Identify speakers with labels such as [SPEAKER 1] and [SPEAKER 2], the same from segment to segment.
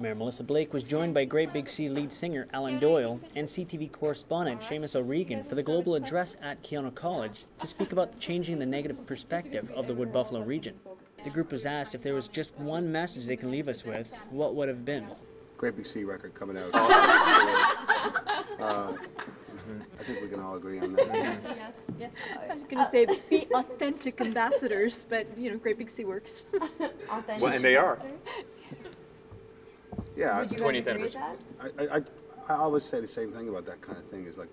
[SPEAKER 1] Mayor Melissa Blake was joined by Great Big Sea lead singer Alan Doyle and CTV correspondent Seamus O'Regan for the global address at Keyano College to speak about changing the negative perspective of the Wood Buffalo region. The group was asked if there was just one message they can leave us with, what would have been?
[SPEAKER 2] Great Big Sea record coming out. uh, I think we can all agree on that.
[SPEAKER 3] I was going to say be authentic ambassadors, but you know, Great Big Sea works.
[SPEAKER 4] Authentic
[SPEAKER 5] Well, and they are.
[SPEAKER 4] Ambassadors?
[SPEAKER 2] Yeah,
[SPEAKER 4] Would you
[SPEAKER 5] 20th
[SPEAKER 4] guys agree with
[SPEAKER 5] anniversary.
[SPEAKER 4] that?
[SPEAKER 2] I, I, I always say the same thing about that kind of thing is like,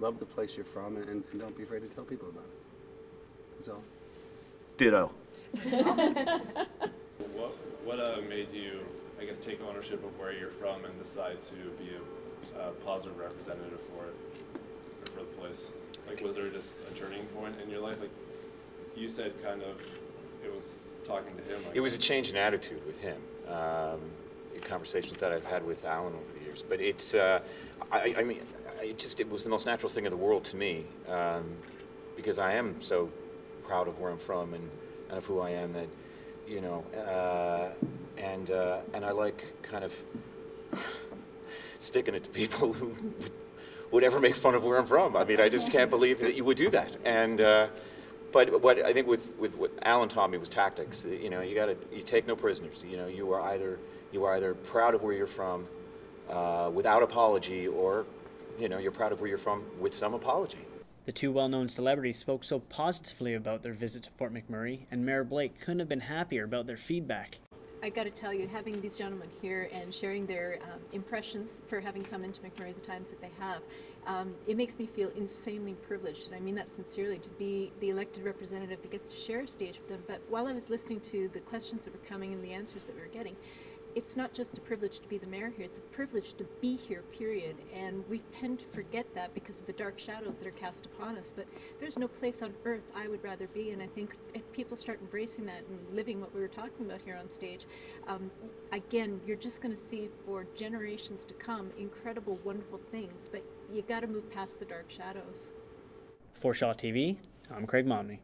[SPEAKER 2] love the place you're from and, and don't be afraid to tell people about it. That's all.
[SPEAKER 5] Ditto.
[SPEAKER 6] What, what uh, made you, I guess, take ownership of where you're from and decide to be a, a positive representative for it, or for the place? Like, was there just a turning point in your life? Like, you said kind of, it was talking to him. I
[SPEAKER 5] It was a change in attitude with him. Um, in conversations that I've had with Alan over the years, but it's, uh, I, I mean, it just it was the most natural thing in the world to me um, because I am so proud of where I'm from and, and of who I am that, you know, uh, and uh, and I like kind of sticking it to people who would ever make fun of where I'm from. I mean, I just can't believe that you would do that. And uh, but what I think with, with what Alan taught me was tactics. You know, you got to you take no prisoners. You know, you are either you are either proud of where you're from uh, without apology, or you know you're proud of where you're from with some apology.
[SPEAKER 1] The two well known celebrities spoke so positively about their visit to Fort McMurray, and Mayor Blake couldn't have been happier about their feedback.
[SPEAKER 3] I got to tell you, having these gentlemen here and sharing their um, impressions for having come into McMurray the times that they have, um, it makes me feel insanely privileged, and I mean that sincerely, to be the elected representative that gets to share a stage with them. But while I was listening to the questions that were coming and the answers that we were getting, it's not just a privilege to be the mayor here, it's a privilege to be here, period. And we tend to forget that because of the dark shadows that are cast upon us. But there's no place on earth I would rather be. And I think if people start embracing that and living what we were talking about here on stage, um, again, you're just going to see for generations to come incredible, wonderful things. But you got to move past the dark shadows.
[SPEAKER 1] For Shaw TV, I'm Craig Momney.